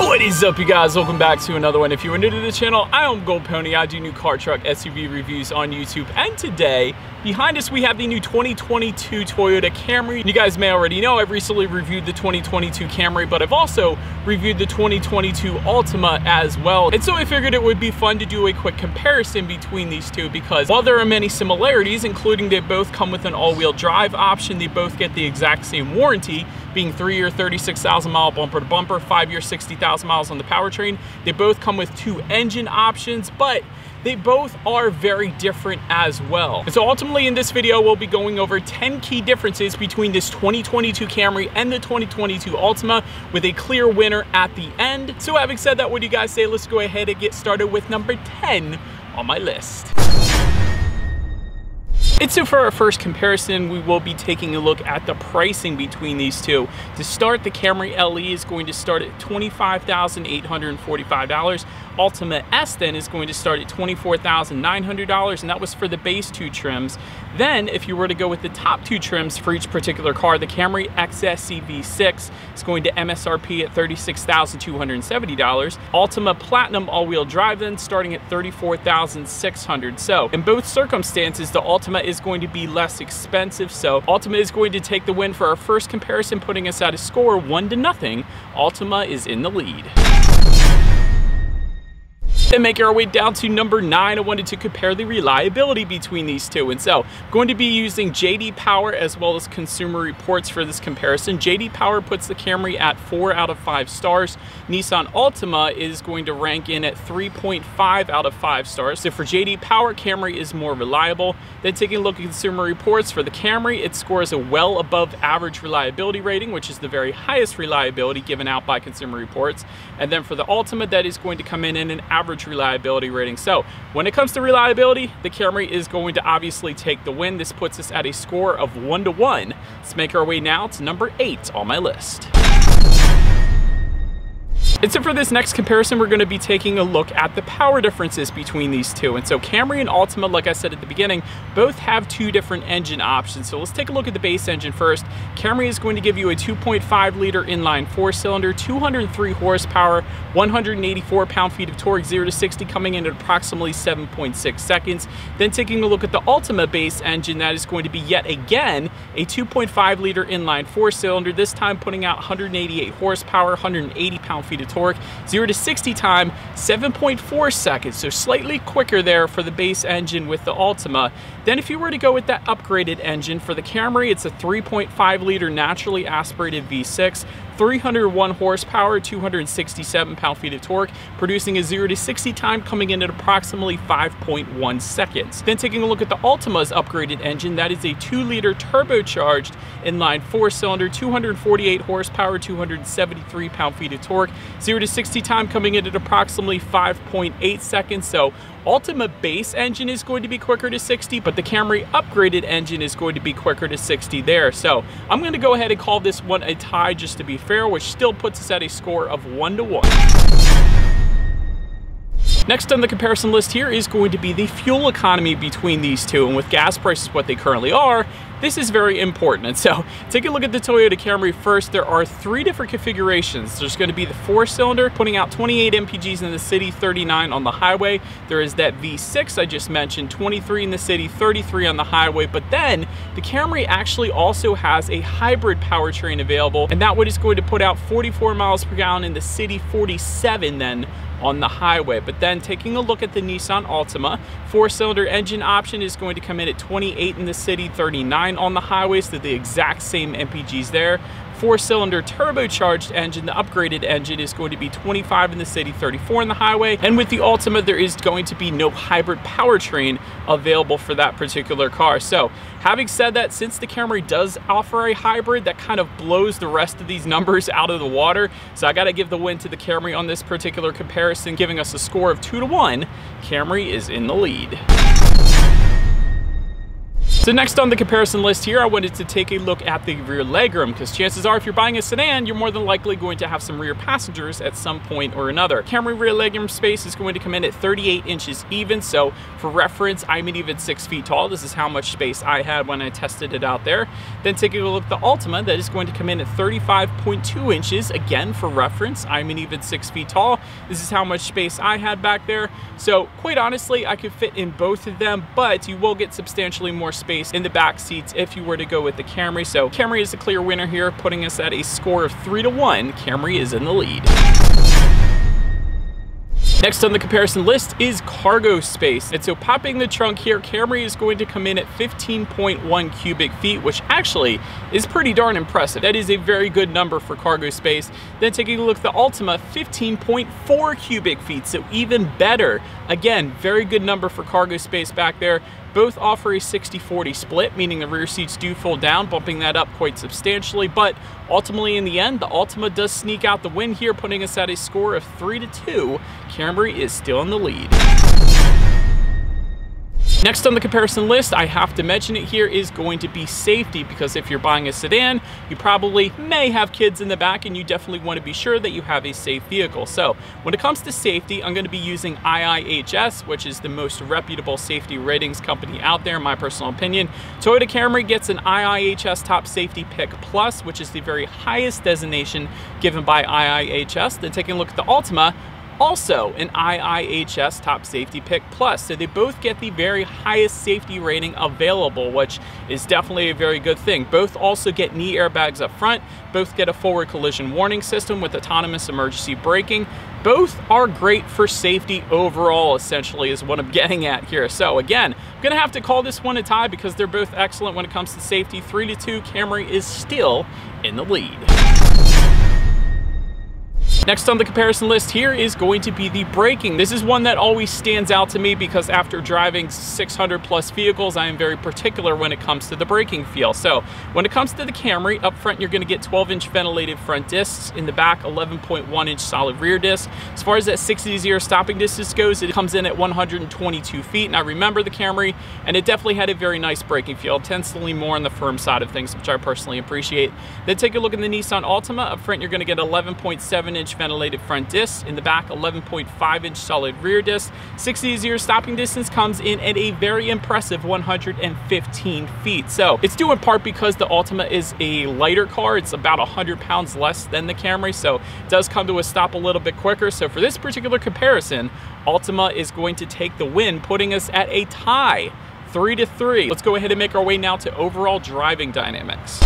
What is up you guys? Welcome back to another one. If you are new to the channel, I am Gold Pony. I do new car, truck, SUV reviews on YouTube. And today, behind us we have the new 2022 Toyota Camry. You guys may already know I've recently reviewed the 2022 Camry, but I've also reviewed the 2022 Altima as well. And so I figured it would be fun to do a quick comparison between these two because while there are many similarities, including they both come with an all-wheel drive option, they both get the exact same warranty, being three-year 36,000 mile bumper to bumper, five-year 60,000 miles on the powertrain. They both come with two engine options, but they both are very different as well. And so ultimately in this video, we'll be going over 10 key differences between this 2022 Camry and the 2022 Altima with a clear winner at the end. So having said that, what do you guys say? Let's go ahead and get started with number 10 on my list. And so for our first comparison, we will be taking a look at the pricing between these two. To start, the Camry LE is going to start at $25,845. Altima S then is going to start at $24,900 and that was for the base two trims. Then if you were to go with the top two trims for each particular car, the Camry XSE V6 is going to MSRP at $36,270. Altima Platinum all-wheel drive then starting at 34,600. So in both circumstances, the Altima is going to be less expensive. So Altima is going to take the win for our first comparison, putting us at a score one to nothing. Altima is in the lead. Then making our way down to number nine, I wanted to compare the reliability between these two. And so going to be using JD Power as well as Consumer Reports for this comparison. JD Power puts the Camry at four out of five stars. Nissan Altima is going to rank in at 3.5 out of five stars. So for JD Power, Camry is more reliable. Then taking a look at Consumer Reports for the Camry, it scores a well above average reliability rating, which is the very highest reliability given out by Consumer Reports. And then for the Altima, that is going to come in in an average reliability rating. So when it comes to reliability, the Camry is going to obviously take the win. This puts us at a score of one to one. Let's make our way now to number eight on my list. And so for this next comparison, we're gonna be taking a look at the power differences between these two. And so Camry and Altima, like I said at the beginning, both have two different engine options. So let's take a look at the base engine first. Camry is going to give you a 2.5 liter inline four cylinder, 203 horsepower, 184 pound-feet of torque, 0 to 60 coming in at approximately 7.6 seconds. Then taking a look at the Altima base engine, that is going to be yet again a 2.5 liter inline four cylinder, this time putting out 188 horsepower, 180 pound-feet of torque. 0 to 60 time, 7.4 seconds, so slightly quicker there for the base engine with the Altima. Then if you were to go with that upgraded engine for the Camry, it's a 3.5 liter naturally aspirated V6, 301 horsepower, 267 pound-feet of torque, producing a 0 to 60 time coming in at approximately 5.1 seconds. Then taking a look at the Altima's upgraded engine, that is a 2-liter turbocharged inline 4-cylinder, 248 horsepower, 273 pound-feet of torque, 0 to 60 time coming in at approximately 5.8 seconds. So Altima base engine is going to be quicker to 60, but the Camry upgraded engine is going to be quicker to 60 there. So I'm going to go ahead and call this one a tie just to be fair, which still puts us at a score of one to one. Next on the comparison list here is going to be the fuel economy between these two. And with gas prices what they currently are, this is very important. And so take a look at the Toyota Camry first. There are three different configurations. There's going to be the four cylinder putting out 28 MPGs in the city, 39 on the highway. There is that V6 I just mentioned, 23 in the city, 33 on the highway. But then the Camry actually also has a hybrid powertrain available. And that one is going to put out 44 miles per gallon in the city, 47 then on the highway. But then taking a look at the Nissan Altima, four-cylinder engine option is going to come in at 28 in the city, 39 on the highway, so the exact same MPGs there four-cylinder turbocharged engine. The upgraded engine is going to be 25 in the city, 34 in the highway. And with the Altima, there is going to be no hybrid powertrain available for that particular car. So having said that, since the Camry does offer a hybrid, that kind of blows the rest of these numbers out of the water. So I got to give the win to the Camry on this particular comparison, giving us a score of two to one. Camry is in the lead. So next on the comparison list here, I wanted to take a look at the rear legroom because chances are if you're buying a sedan, you're more than likely going to have some rear passengers at some point or another. Camry rear legroom space is going to come in at 38 inches even. So for reference, I'm an even six feet tall. This is how much space I had when I tested it out there. Then taking a look at the Altima, that is going to come in at 35.2 inches. Again, for reference, I'm an even six feet tall. This is how much space I had back there. So quite honestly, I could fit in both of them, but you will get substantially more space space in the back seats if you were to go with the Camry. So Camry is the clear winner here, putting us at a score of three to one. Camry is in the lead. Next on the comparison list is cargo space. And so popping the trunk here, Camry is going to come in at 15.1 cubic feet, which actually is pretty darn impressive. That is a very good number for cargo space. Then taking a look at the Altima, 15.4 cubic feet, so even better. Again, very good number for cargo space back there. Both offer a 60-40 split, meaning the rear seats do fold down, bumping that up quite substantially. But ultimately, in the end, the Altima does sneak out the win here, putting us at a score of 3 to 2. Camry is still in the lead. Next on the comparison list, I have to mention it here, is going to be safety because if you're buying a sedan, you probably may have kids in the back and you definitely want to be sure that you have a safe vehicle. So when it comes to safety, I'm going to be using IIHS, which is the most reputable safety ratings company out there, in my personal opinion. Toyota Camry gets an IIHS Top Safety Pick Plus, which is the very highest designation given by IIHS. Then taking a look at the Altima, also an IIHS Top Safety Pick Plus. So they both get the very highest safety rating available, which is definitely a very good thing. Both also get knee airbags up front, both get a forward collision warning system with autonomous emergency braking. Both are great for safety overall, essentially, is what I'm getting at here. So again, I'm gonna have to call this one a tie because they're both excellent when it comes to safety. Three to two, Camry is still in the lead. Next on the comparison list here is going to be the braking. This is one that always stands out to me because after driving 600 plus vehicles, I am very particular when it comes to the braking feel. So when it comes to the Camry, up front, you're gonna get 12 inch ventilated front discs. In the back, 11.1 inch solid rear disc. As far as that 60 0 stopping distance goes, it comes in at 122 feet. And I remember the Camry, and it definitely had a very nice braking feel. It tends to lean more on the firm side of things, which I personally appreciate. Then take a look at the Nissan Altima. Up front, you're gonna get 11.7 inch inch ventilated front disc. In the back, 11.5 inch solid rear disc. 60 0 stopping distance comes in at a very impressive 115 feet. So it's due in part because the Altima is a lighter car. It's about 100 pounds less than the Camry, so it does come to a stop a little bit quicker. So for this particular comparison, Altima is going to take the win, putting us at a tie three to three. Let's go ahead and make our way now to overall driving dynamics.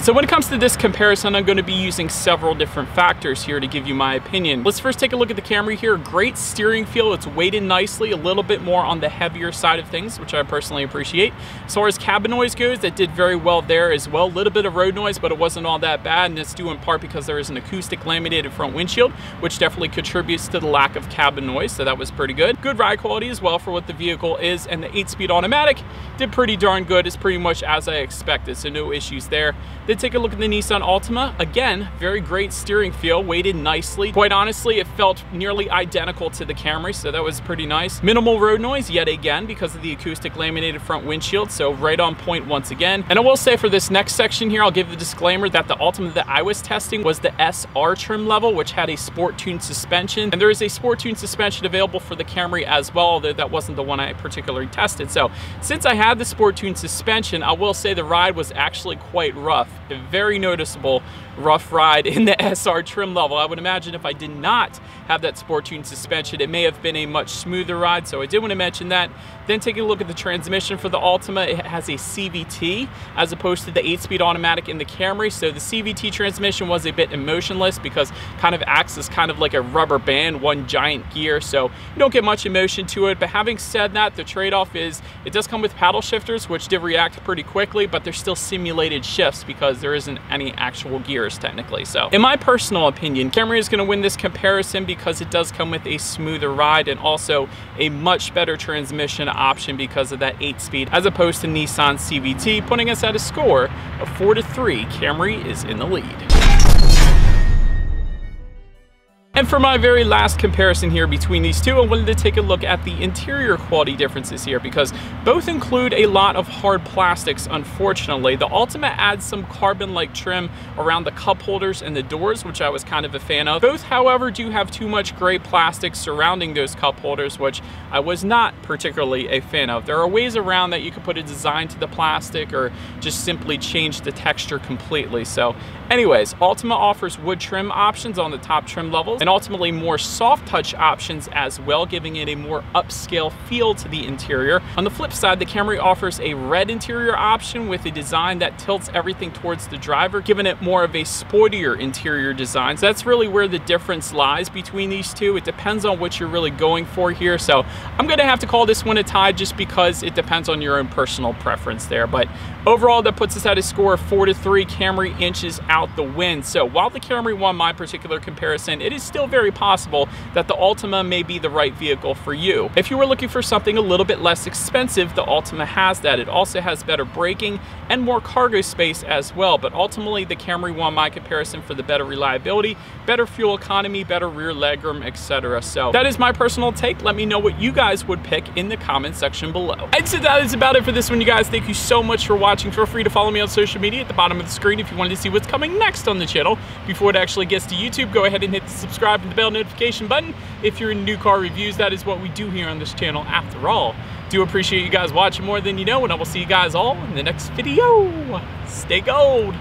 So when it comes to this comparison, I'm going to be using several different factors here to give you my opinion. Let's first take a look at the Camry here. Great steering feel. It's weighted nicely, a little bit more on the heavier side of things, which I personally appreciate. As far as cabin noise goes, that did very well there as well. A little bit of road noise, but it wasn't all that bad, and it's due in part because there is an acoustic laminated front windshield, which definitely contributes to the lack of cabin noise, so that was pretty good. Good ride quality as well for what the vehicle is, and the 8-speed automatic did pretty darn good. It's pretty much as I expected, so no issues there. Then take a look at the Nissan Altima. Again, very great steering feel, weighted nicely. Quite honestly, it felt nearly identical to the Camry, so that was pretty nice. Minimal road noise yet again because of the acoustic laminated front windshield, so right on point once again. And I will say for this next section here, I'll give the disclaimer that the Altima that I was testing was the SR trim level, which had a sport tuned suspension. And there is a sport tuned suspension available for the Camry as well, although that wasn't the one I particularly tested. So since I had the sport tuned suspension, I will say the ride was actually quite rough very noticeable rough ride in the SR trim level. I would imagine if I did not have that Sport Tune suspension, it may have been a much smoother ride, so I did want to mention that. Then taking a look at the transmission for the Altima, it has a CVT as opposed to the 8-speed automatic in the Camry, so the CVT transmission was a bit emotionless because kind of acts as kind of like a rubber band, one giant gear, so you don't get much emotion to it, but having said that, the trade-off is it does come with paddle shifters, which did react pretty quickly, but they're still simulated shifts because there isn't any actual gears technically. So in my personal opinion, Camry is gonna win this comparison because it does come with a smoother ride and also a much better transmission option because of that eight speed as opposed to Nissan CVT, putting us at a score of four to three. Camry is in the lead. And for my very last comparison here between these two, I wanted to take a look at the interior quality differences here because both include a lot of hard plastics, unfortunately. The Altima adds some carbon-like trim around the cup holders and the doors, which I was kind of a fan of. Both, however, do have too much gray plastic surrounding those cup holders, which I was not particularly a fan of. There are ways around that you could put a design to the plastic or just simply change the texture completely. So anyways, Altima offers wood trim options on the top trim levels and ultimately more soft touch options as well, giving it a more upscale feel to the interior. On the flip side, the Camry offers a red interior option with a design that tilts everything towards the driver, giving it more of a sportier interior design. So that's really where the difference lies between these two. It depends on what you're really going for here. So I'm gonna have to call this one a tie just because it depends on your own personal preference there. But overall, that puts us at a score of four to three Camry inches out the win. So while the Camry won my particular comparison, it is still very possible that the Altima may be the right vehicle for you. If you were looking for something a little bit less expensive, the Altima has that. It also has better braking and more cargo space as well, but ultimately the Camry won my comparison for the better reliability, better fuel economy, better rear legroom, etc. So that is my personal take. Let me know what you guys would pick in the comment section below. And so that is about it for this one, you guys. Thank you so much for watching. Feel free to follow me on social media at the bottom of the screen if you wanted to see what's coming next on the channel. Before it actually gets to YouTube, go ahead and hit the subscribe and the bell notification button. If you're in new car reviews, that is what we do here on this channel after all. Do appreciate you guys watching more than you know, and I will see you guys all in the next video. Stay gold.